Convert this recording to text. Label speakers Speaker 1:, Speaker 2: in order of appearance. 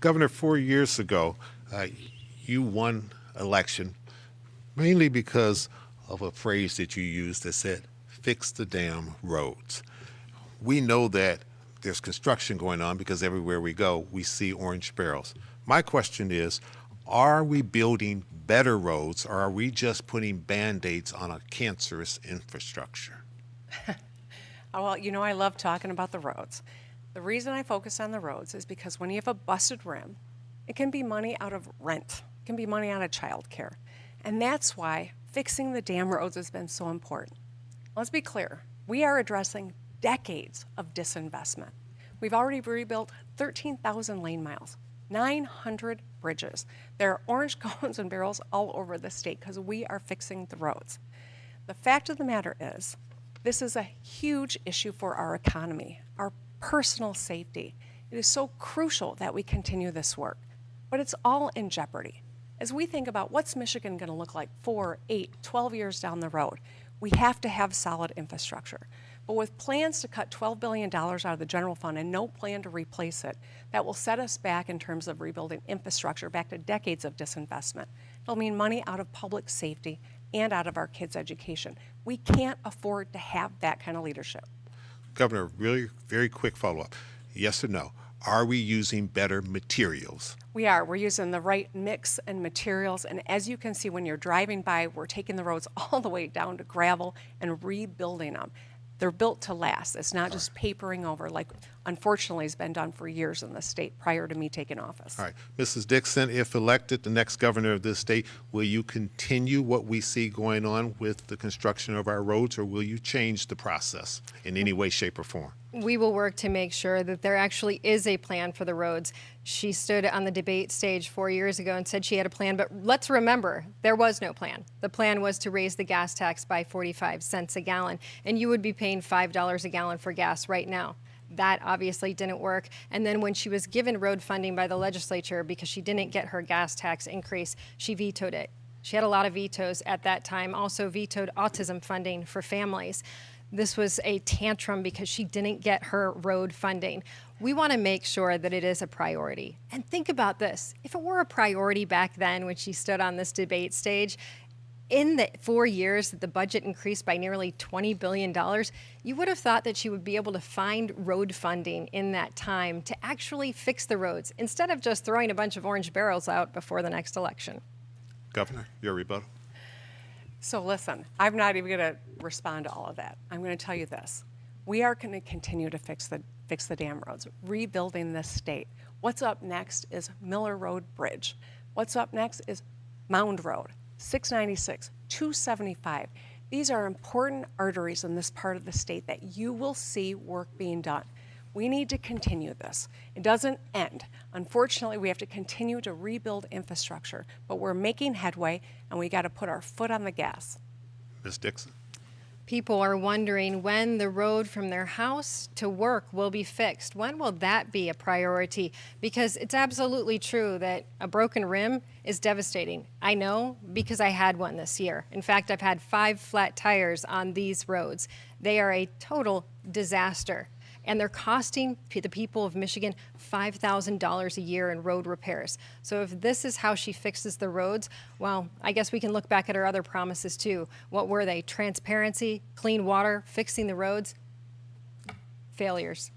Speaker 1: Governor, four years ago, uh, you won election mainly because of a phrase that you used that said, fix the damn roads. We know that there's construction going on because everywhere we go, we see orange barrels. My question is, are we building better roads or are we just putting band-aids on a cancerous infrastructure?
Speaker 2: Oh, Well, you know, I love talking about the roads. The reason I focus on the roads is because when you have a busted rim, it can be money out of rent, it can be money out of childcare. And that's why fixing the damn roads has been so important. Let's be clear we are addressing decades of disinvestment. We've already rebuilt 13,000 lane miles, 900 bridges. There are orange cones and barrels all over the state because we are fixing the roads. The fact of the matter is, this is a huge issue for our economy, our personal safety. It is so crucial that we continue this work, but it's all in jeopardy. As we think about what's Michigan going to look like four, eight, 12 years down the road, we have to have solid infrastructure. But with plans to cut $12 billion out of the general fund and no plan to replace it, that will set us back in terms of rebuilding infrastructure back to decades of disinvestment. It'll mean money out of public safety and out of our kids' education. We can't afford to have that kind of leadership.
Speaker 1: Governor, really very quick follow-up. Yes or no? Are we using better materials?
Speaker 2: We are. We're using the right mix and materials. And as you can see, when you're driving by, we're taking the roads all the way down to gravel and rebuilding them. They're built to last. It's not just papering over like unfortunately has been done for years in the state prior to me taking office.
Speaker 1: All right. Mrs. Dixon, if elected the next governor of this state, will you continue what we see going on with the construction of our roads, or will you change the process in any way, shape, or form?
Speaker 3: We will work to make sure that there actually is a plan for the roads. She stood on the debate stage four years ago and said she had a plan, but let's remember there was no plan. The plan was to raise the gas tax by 45 cents a gallon, and you would be paying $5 a gallon for gas right now. That obviously didn't work. And then when she was given road funding by the legislature because she didn't get her gas tax increase, she vetoed it. She had a lot of vetoes at that time, also vetoed autism funding for families. This was a tantrum because she didn't get her road funding. We want to make sure that it is a priority. And think about this if it were a priority back then when she stood on this debate stage, in the four years that the budget increased by nearly $20 billion, you would have thought that she would be able to find road funding in that time to actually fix the roads instead of just throwing a bunch of orange barrels out before the next election.
Speaker 1: Governor, your rebuttal.
Speaker 2: So listen, I'm not even going to respond to all of that. I'm going to tell you this. We are going to continue to fix the fix the damn roads, rebuilding this state. What's up next is Miller Road Bridge. What's up next is Mound Road, 696, 275. These are important arteries in this part of the state that you will see work being done. We need to continue this. It doesn't end. Unfortunately, we have to continue to rebuild infrastructure, but we're making headway and we got to put our foot on the gas.
Speaker 1: Ms. Dixon.
Speaker 3: People are wondering when the road from their house to work will be fixed. When will that be a priority? Because it's absolutely true that a broken rim is devastating. I know because I had one this year. In fact, I've had five flat tires on these roads. They are a total disaster and they're costing the people of Michigan $5,000 a year in road repairs. So if this is how she fixes the roads, well, I guess we can look back at her other promises too. What were they? Transparency, clean water, fixing the roads? Failures.